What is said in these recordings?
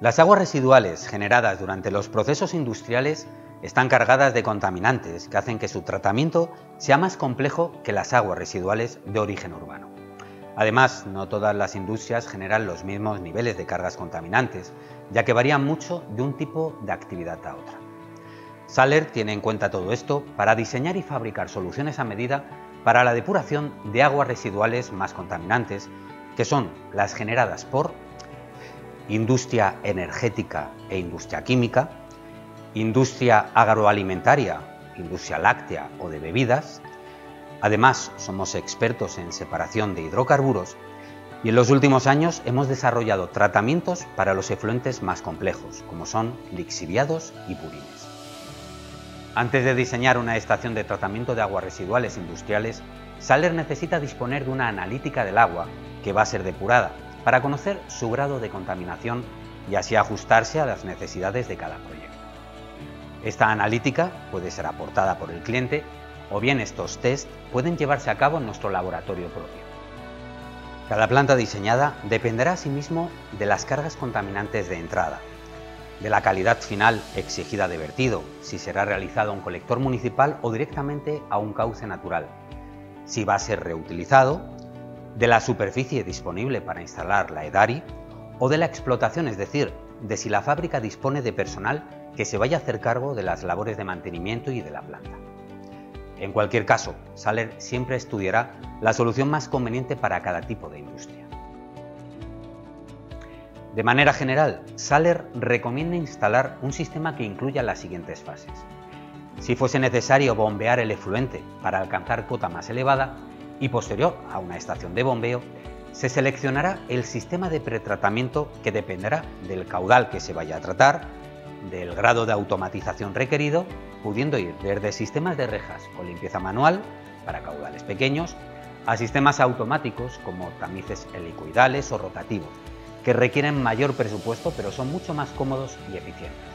Las aguas residuales generadas durante los procesos industriales están cargadas de contaminantes que hacen que su tratamiento sea más complejo que las aguas residuales de origen urbano. Además, no todas las industrias generan los mismos niveles de cargas contaminantes, ya que varían mucho de un tipo de actividad a otra. Saler tiene en cuenta todo esto para diseñar y fabricar soluciones a medida para la depuración de aguas residuales más contaminantes, que son las generadas por industria energética e industria química, industria agroalimentaria, industria láctea o de bebidas. Además, somos expertos en separación de hidrocarburos y en los últimos años hemos desarrollado tratamientos para los efluentes más complejos, como son lixiviados y purines. Antes de diseñar una estación de tratamiento de aguas residuales industriales, Saler necesita disponer de una analítica del agua que va a ser depurada para conocer su grado de contaminación y así ajustarse a las necesidades de cada proyecto. Esta analítica puede ser aportada por el cliente o bien estos test pueden llevarse a cabo en nuestro laboratorio propio. Cada planta diseñada dependerá asimismo de las cargas contaminantes de entrada, de la calidad final exigida de vertido, si será realizado a un colector municipal o directamente a un cauce natural, si va a ser reutilizado de la superficie disponible para instalar la EDARI o de la explotación, es decir, de si la fábrica dispone de personal que se vaya a hacer cargo de las labores de mantenimiento y de la planta. En cualquier caso, Saler siempre estudiará la solución más conveniente para cada tipo de industria. De manera general, Saler recomienda instalar un sistema que incluya las siguientes fases. Si fuese necesario bombear el efluente para alcanzar cota más elevada, y posterior a una estación de bombeo, se seleccionará el sistema de pretratamiento que dependerá del caudal que se vaya a tratar, del grado de automatización requerido, pudiendo ir desde sistemas de rejas o limpieza manual para caudales pequeños, a sistemas automáticos como tamices helicoidales o rotativos, que requieren mayor presupuesto pero son mucho más cómodos y eficientes.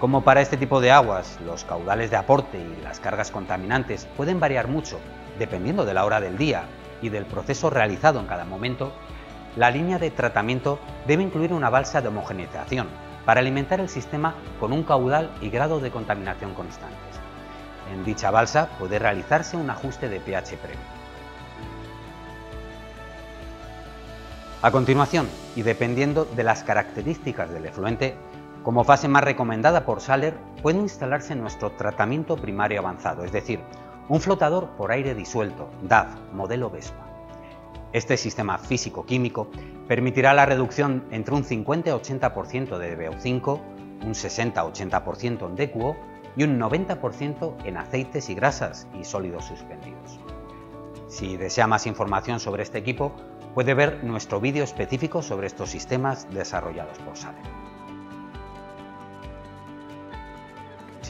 Como para este tipo de aguas, los caudales de aporte y las cargas contaminantes pueden variar mucho dependiendo de la hora del día y del proceso realizado en cada momento, la línea de tratamiento debe incluir una balsa de homogeneización para alimentar el sistema con un caudal y grado de contaminación constantes. En dicha balsa puede realizarse un ajuste de pH previo. A continuación, y dependiendo de las características del efluente, como fase más recomendada por Saler, puede instalarse nuestro tratamiento primario avanzado, es decir, un flotador por aire disuelto, DAF, modelo Vespa. Este sistema físico-químico permitirá la reducción entre un 50-80% de BO5, un 60-80% en DQO y un 90% en aceites y grasas y sólidos suspendidos. Si desea más información sobre este equipo, puede ver nuestro vídeo específico sobre estos sistemas desarrollados por Saler.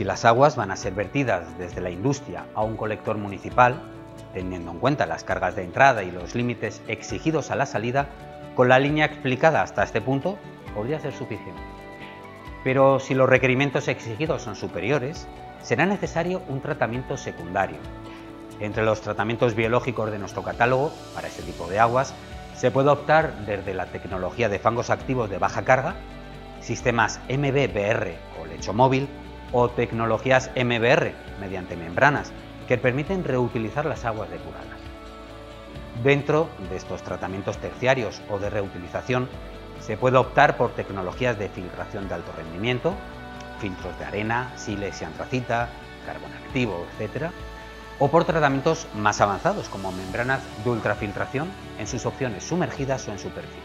Si las aguas van a ser vertidas desde la industria a un colector municipal, teniendo en cuenta las cargas de entrada y los límites exigidos a la salida, con la línea explicada hasta este punto podría ser suficiente. Pero si los requerimientos exigidos son superiores, será necesario un tratamiento secundario. Entre los tratamientos biológicos de nuestro catálogo para este tipo de aguas, se puede optar desde la tecnología de fangos activos de baja carga, sistemas MBBR o lecho móvil, o tecnologías MBR mediante membranas que permiten reutilizar las aguas depuradas. Dentro de estos tratamientos terciarios o de reutilización se puede optar por tecnologías de filtración de alto rendimiento, filtros de arena, siles y antracita, carbón activo, etc. O por tratamientos más avanzados como membranas de ultrafiltración en sus opciones sumergidas o en superficie.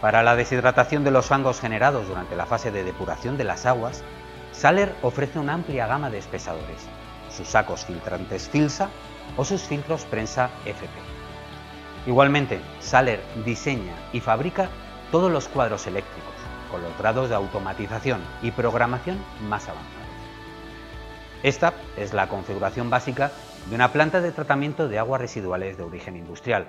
Para la deshidratación de los fangos generados durante la fase de depuración de las aguas, Saler ofrece una amplia gama de espesadores, sus sacos filtrantes Filsa o sus filtros prensa FP. Igualmente, Saler diseña y fabrica todos los cuadros eléctricos, con los grados de automatización y programación más avanzados. Esta es la configuración básica de una planta de tratamiento de aguas residuales de origen industrial.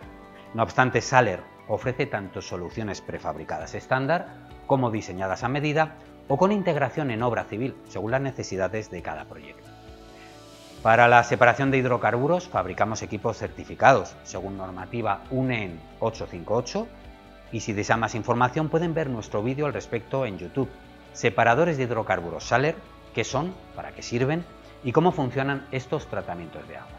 No obstante, Saler ofrece tanto soluciones prefabricadas estándar como diseñadas a medida o con integración en obra civil, según las necesidades de cada proyecto. Para la separación de hidrocarburos fabricamos equipos certificados, según normativa UNEN 858, Y si desean más información pueden ver nuestro vídeo al respecto en YouTube. Separadores de hidrocarburos Saler, qué son, para qué sirven y cómo funcionan estos tratamientos de agua.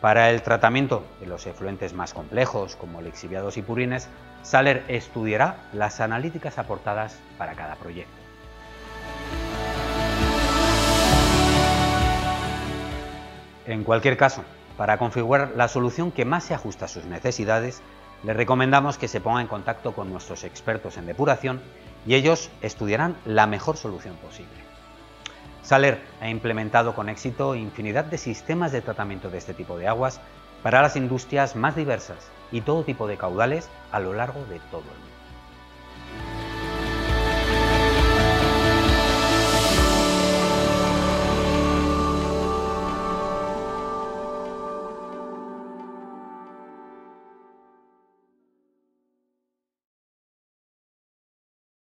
Para el tratamiento de los efluentes más complejos, como lixiviados y purines, Saler estudiará las analíticas aportadas para cada proyecto. En cualquier caso, para configurar la solución que más se ajusta a sus necesidades, les recomendamos que se ponga en contacto con nuestros expertos en depuración y ellos estudiarán la mejor solución posible. Saler ha implementado con éxito infinidad de sistemas de tratamiento de este tipo de aguas para las industrias más diversas y todo tipo de caudales a lo largo de todo el mundo.